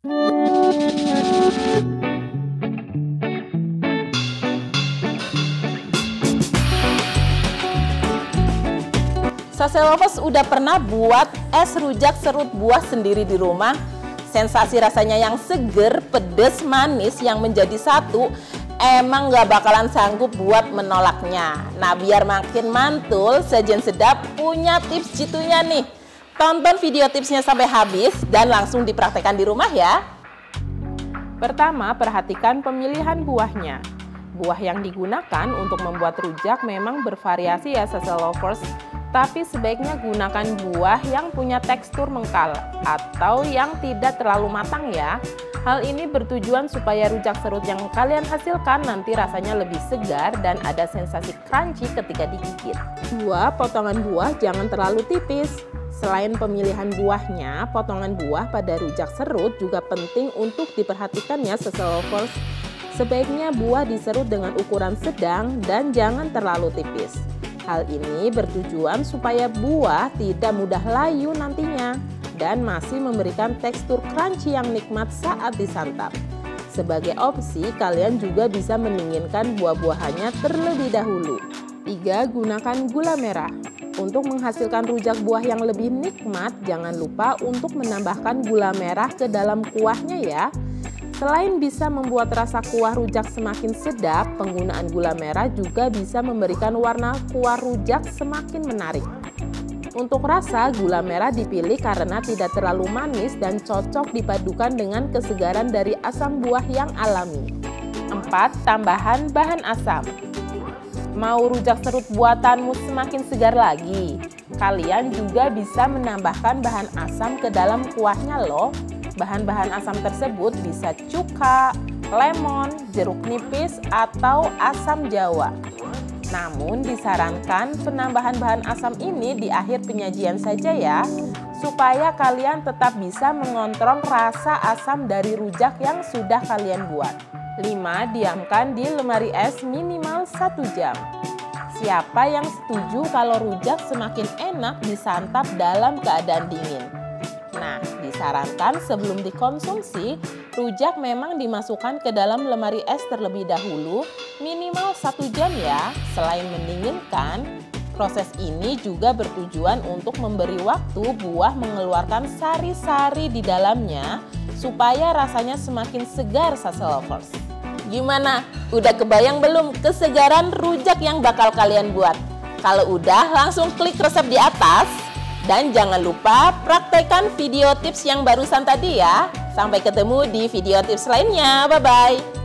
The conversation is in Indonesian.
Saselovers udah pernah buat es rujak serut buah sendiri di rumah? Sensasi rasanya yang seger, pedes, manis yang menjadi satu emang gak bakalan sanggup buat menolaknya. Nah biar makin mantul, sajian sedap punya tips jitunya nih. Tonton video tipsnya sampai habis dan langsung dipraktekkan di rumah ya. Pertama, perhatikan pemilihan buahnya. Buah yang digunakan untuk membuat rujak memang bervariasi ya Saselovers. lovers tapi sebaiknya gunakan buah yang punya tekstur mengkal atau yang tidak terlalu matang ya. Hal ini bertujuan supaya rujak serut yang kalian hasilkan nanti rasanya lebih segar dan ada sensasi crunchy ketika digigit. Dua, potongan buah jangan terlalu tipis. Selain pemilihan buahnya, potongan buah pada rujak serut juga penting untuk diperhatikan ya seselovers. Sebaiknya buah diserut dengan ukuran sedang dan jangan terlalu tipis. Hal ini bertujuan supaya buah tidak mudah layu nantinya dan masih memberikan tekstur crunchy yang nikmat saat disantap. Sebagai opsi, kalian juga bisa mendinginkan buah-buahannya terlebih dahulu. 3. Gunakan gula merah. Untuk menghasilkan rujak buah yang lebih nikmat, jangan lupa untuk menambahkan gula merah ke dalam kuahnya ya. Selain bisa membuat rasa kuah rujak semakin sedap, penggunaan gula merah juga bisa memberikan warna kuah rujak semakin menarik. Untuk rasa, gula merah dipilih karena tidak terlalu manis dan cocok dipadukan dengan kesegaran dari asam buah yang alami. 4. Tambahan bahan asam Mau rujak serut buatanmu semakin segar lagi? Kalian juga bisa menambahkan bahan asam ke dalam kuahnya loh. Bahan-bahan asam tersebut bisa cuka, lemon, jeruk nipis, atau asam jawa. Namun disarankan penambahan bahan asam ini di akhir penyajian saja ya, supaya kalian tetap bisa mengontrol rasa asam dari rujak yang sudah kalian buat. 5. Diamkan di lemari es minimal 1 jam. Siapa yang setuju kalau rujak semakin enak disantap dalam keadaan dingin? Nah, disarankan sebelum dikonsumsi, rujak memang dimasukkan ke dalam lemari es terlebih dahulu minimal satu jam ya. Selain mendinginkan, proses ini juga bertujuan untuk memberi waktu buah mengeluarkan sari-sari di dalamnya supaya rasanya semakin segar sasa lovers. Gimana? Udah kebayang belum kesegaran rujak yang bakal kalian buat? Kalau udah, langsung klik resep di atas dan jangan lupa praktekkan video tips yang barusan tadi ya. Sampai ketemu di video tips lainnya. Bye-bye.